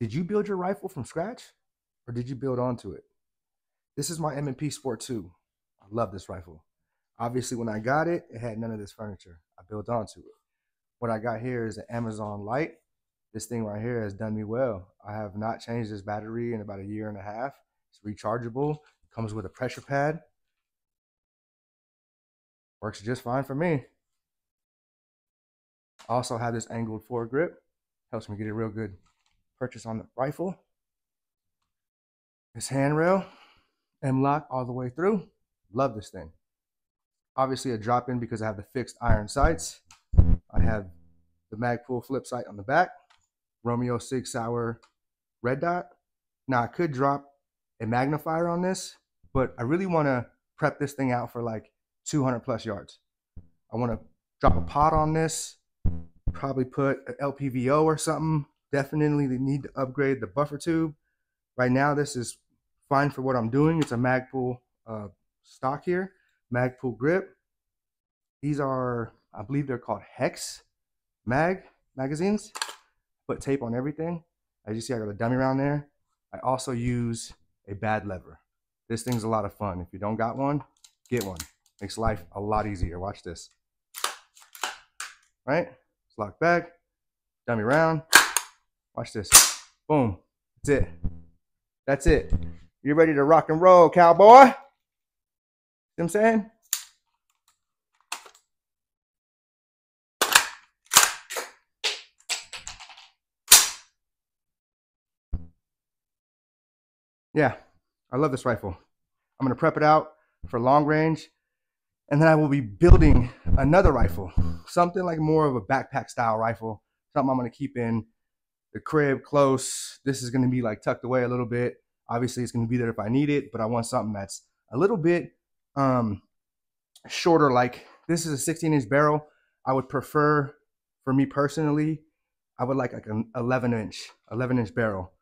Did you build your rifle from scratch or did you build onto it? This is my M&P Sport 2. I love this rifle. Obviously, when I got it, it had none of this furniture. I built onto it. What I got here is an Amazon Light. This thing right here has done me well. I have not changed this battery in about a year and a half. It's rechargeable. it Comes with a pressure pad. Works just fine for me. I also have this angled foregrip. Helps me get it real good purchase on the rifle. This handrail, M-LOK all the way through. Love this thing. Obviously a drop-in because I have the fixed iron sights. I have the Magpul flip sight on the back. Romeo Sig Sauer red dot. Now I could drop a magnifier on this, but I really want to prep this thing out for like 200 plus yards. I want to drop a pot on this, probably put an LPVO or something. Definitely need to upgrade the buffer tube. Right now, this is fine for what I'm doing. It's a Magpul uh, stock here, Magpul grip. These are, I believe they're called Hex mag magazines. Put tape on everything. As you see, I got a dummy around there. I also use a BAD lever. This thing's a lot of fun. If you don't got one, get one. Makes life a lot easier. Watch this. Right? It's locked back. Dummy round. Watch this. Boom. That's it. That's it. You're ready to rock and roll, cowboy? You know what I'm saying? Yeah, I love this rifle. I'm gonna prep it out for long range, and then I will be building another rifle, something like more of a backpack style rifle, something I'm gonna keep in the crib close. This is gonna be like tucked away a little bit. Obviously, it's gonna be there if I need it, but I want something that's a little bit um, shorter. Like this is a 16 inch barrel. I would prefer, for me personally, I would like like an 11 inch, 11 inch barrel,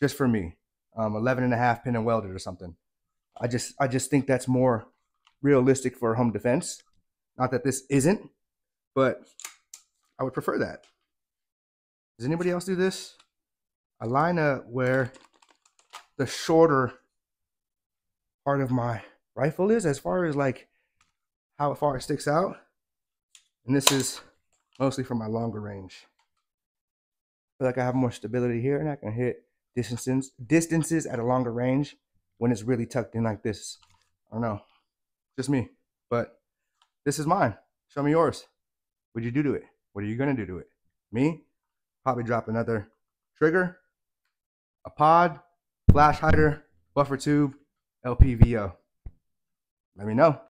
just for me um, 11 and a half pin and welded or something. I just I just think that's more realistic for home defense. Not that this isn't, but I would prefer that. Does anybody else do this? A line up where the shorter part of my rifle is as far as like how far it sticks out. And this is mostly for my longer range. I feel like I have more stability here and I can hit distances distances at a longer range when it's really tucked in like this. I don't know, just me. But this is mine. Show me yours. What'd you do to it? What are you gonna do to it? Me? Probably drop another trigger, a pod, flash hider, buffer tube, LPVO. Let me know.